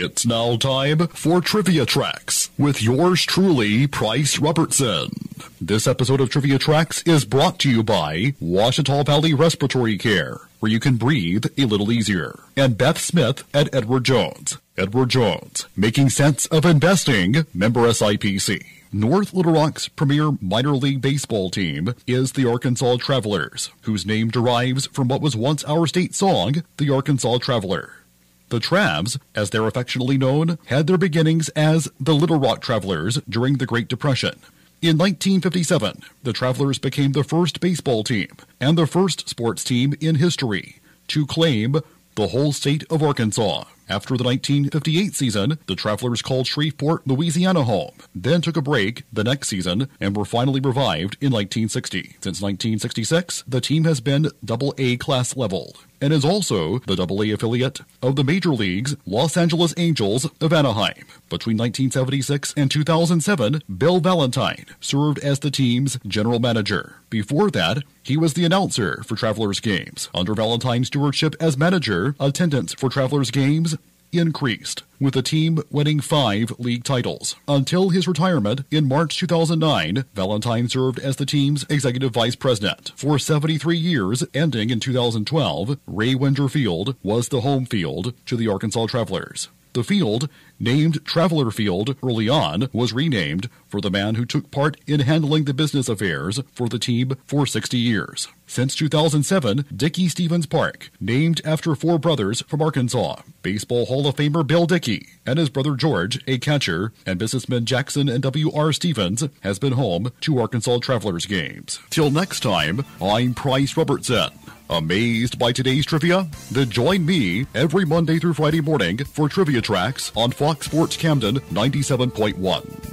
It's now time for Trivia Tracks with yours truly, Pryce Robertson. This episode of Trivia Tracks is brought to you by Ouachita Valley Respiratory Care, where you can breathe a little easier, and Beth Smith at Edward Jones. Edward Jones, making sense of investing, member SIPC. North Little Rock's premier minor league baseball team is the Arkansas Travelers, whose name derives from what was once our state song, the Arkansas Traveler. The Travs, as they're affectionately known, had their beginnings as the Little Rock Travelers during the Great Depression. In 1957, the Travelers became the first baseball team and the first sports team in history to claim the whole state of Arkansas. After the 1958 season, the Travelers called Shreveport, Louisiana home, then took a break the next season and were finally revived in 1960. Since 1966, the team has been double A class level and is also the AA affiliate of the Major League's Los Angeles Angels of Anaheim. Between 1976 and 2007, Bill Valentine served as the team's general manager. Before that, he was the announcer for Travelers games. Under Valentine's stewardship as manager, attendance for Travelers games increased, with the team winning five league titles. Until his retirement in March 2009, Valentine served as the team's executive vice president. For 73 years, ending in 2012, Ray Winder Field was the home field to the Arkansas Travelers. The field, named Traveler Field early on, was renamed for the man who took part in handling the business affairs for the team for 60 years. Since 2007, Dickey Stephens Park, named after four brothers from Arkansas, Baseball Hall of Famer Bill Dickey and his brother George, a catcher, and businessmen Jackson and W.R. Stephens, has been home to Arkansas Travelers games. Till next time, I'm Pryce Robertson. Amazed by today's trivia? Then join me every Monday through Friday morning for Trivia Tracks on Fox Sports Camden 97.1.